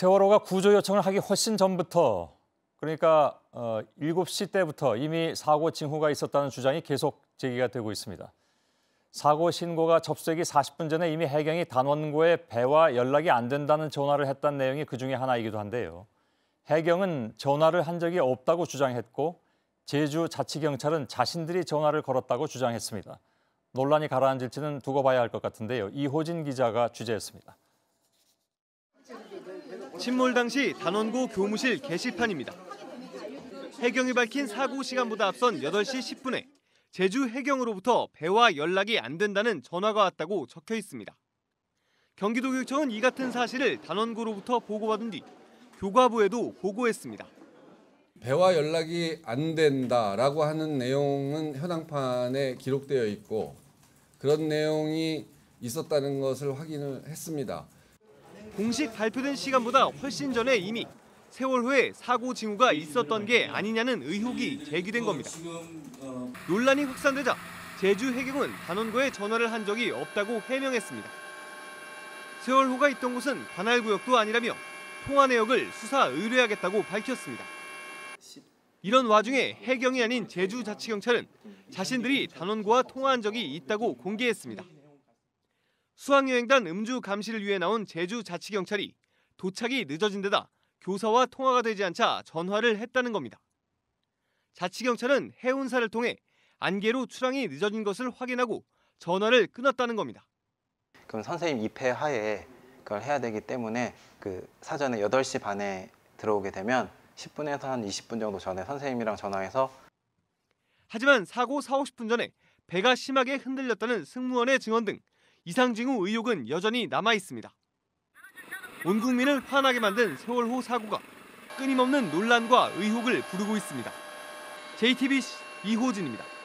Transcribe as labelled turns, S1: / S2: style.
S1: 세월호가 구조 요청을 하기 훨씬 전부터 그러니까 어, 7시 때부터 이미 사고 징후가 있었다는 주장이 계속 제기가 되고 있습니다. 사고 신고가 접수되기 40분 전에 이미 해경이 단원고에 배와 연락이 안 된다는 전화를 했다는 내용이 그중에 하나이기도 한데요. 해경은 전화를 한 적이 없다고 주장했고 제주 자치경찰은 자신들이 전화를 걸었다고 주장했습니다. 논란이 가라앉을지는 두고 봐야 할 것 같은데요. 이호진 기자가 취재했습니다.
S2: 침몰 당시 단원고 교무실 게시판입니다. 해경이 밝힌 사고 시간보다 앞선 8시 10분에 제주 해경으로부터 배와 연락이 안 된다는 전화가 왔다고 적혀 있습니다. 경기도교육청은 이 같은 사실을 단원고로부터 보고받은 뒤 교과부에도 보고했습니다.
S3: 배와 연락이 안 된다라고 하는 내용은 현황판에 기록되어 있고 그런 내용이 있었다는 것을 확인을 했습니다.
S2: 공식 발표된 시간보다 훨씬 전에 이미 세월호에 사고 징후가 있었던 게 아니냐는 의혹이 제기된 겁니다. 논란이 확산되자 제주 해경은 단원고에 전화를 한 적이 없다고 해명했습니다. 세월호가 있던 곳은 관할구역도 아니라며 통화 내역을 수사 의뢰하겠다고 밝혔습니다. 이런 와중에 해경이 아닌 제주자치경찰은 자신들이 단원고와 통화한 적이 있다고 공개했습니다. 수학여행단 음주 감시를 위해 나온 제주 자치경찰이 도착이 늦어진 데다 교사와 통화가 되지 않자 전화를 했다는 겁니다. 자치경찰은 해운사를 통해 안개로 출항이 늦어진 것을 확인하고 전화를 끊었다는 겁니다.
S4: 그럼 선생님 입회 하에 그걸 해야 되기 때문에 그 사전에 8시 반에 들어오게 되면 10분에서 한 20분 정도 전에 선생님이랑 전화해서
S2: 하지만 사고 4, 50분 전에 배가 심하게 흔들렸다는 승무원의 증언 등 이상 징후 의혹은 여전히 남아 있습니다. 온 국민을 화나게 만든 세월호 사고가 끊임없는 논란과 의혹을 부르고 있습니다. JTBC 이호진입니다.